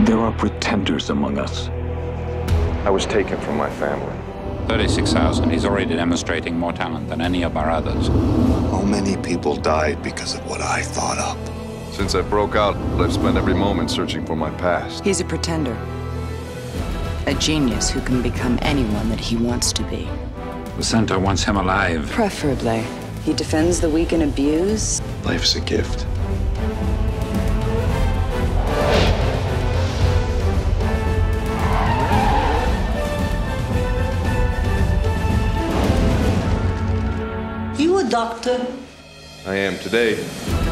There are pretenders among us. I was taken from my family. 36,000. He's already demonstrating more talent than any of our others. How many people died because of what I thought up? Since I broke out, I've spent every moment searching for my past. He's a pretender. A genius who can become anyone that he wants to be. The center wants him alive. Preferably. He defends the weak and abused. Life's a gift. Doctor? I am today.